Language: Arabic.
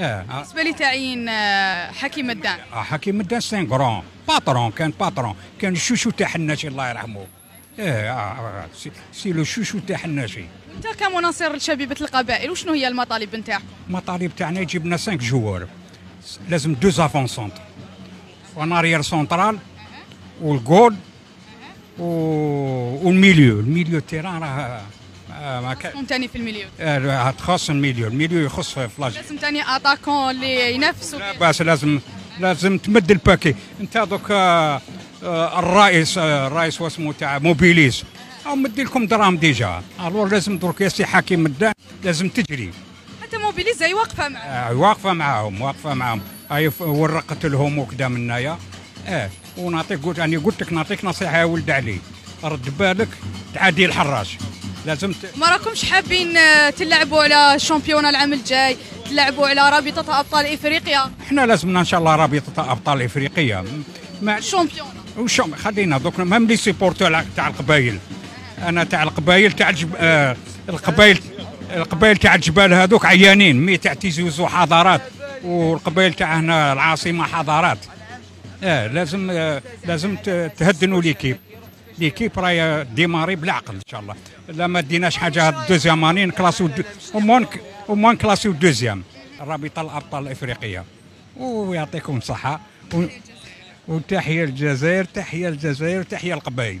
آه بالنسبة لتعيين آه، حكيم مدان آه، حكيم الدين c'est un grand patron كان patron كان ال chouchou تاع حناشي الله يرحمه. آه آه، سي- le chouchou تاع حناشي أنت كمناصر لشبيبه القبائل وشنو هي المطالب نتاعكم المطالب تاعنا يجيب لنا 5 جوار لازم deux avants-centres و un arrière central وال goal. وال milieu ال milieu terrain راه آه، ما كان تاني في المليون آه، تخص الميليو الميليو يخص فلاش لازم تاني اتاكون اللي ينافسوا. لا بأس لازم لازم تمد الباكي. أنت دوك آه، آه، الرئيس آه، الرئيس واسمه تاع موبيليز. أو مدي لكم دراهم ديجا. الور لازم درك يا سي حكيم مدان لازم تجري. حتى موبيليز هي واقفة معاه آه، واقفة معاهم واقفة معاهم. هاي ورقت لهم وكذا من هنايا. آه ونعطيك قلت يعني قلت لك نعطيك نصيحة يا ولد علي. رد بالك تعادي الحراش لازم ت... ما راكمش حابين آه، تلعبوا على ال champion العام الجاي تلعبوا على رابطة أبطال إفريقيا؟ إحنا لازمنا إن شاء الله رابطة أبطال إفريقية. ما ال champion وشو خلينا دوك même les supporters تاع القبايل. أنا تاع القبايل تاع الجب... آه القبايل القبايل تاع الجبال هذوك عيانين. mais تاع تيزي وزو حضارات. والقبايل تاع هنا العاصمة حضارات. آه لازم آه لازم تهدنوا ليكيب. ليكيب راهي ديماري بالعقل إن شاء الله. لا ما ديناش حاجة دوزيام اني نكلاسيو دو- ومون ومون كلاسيو دوزيام. الرابطة الأبطال الإفريقية. ويعطيكم صحه و... وتحية الجزائر تحية الجزائر تحية القبائل.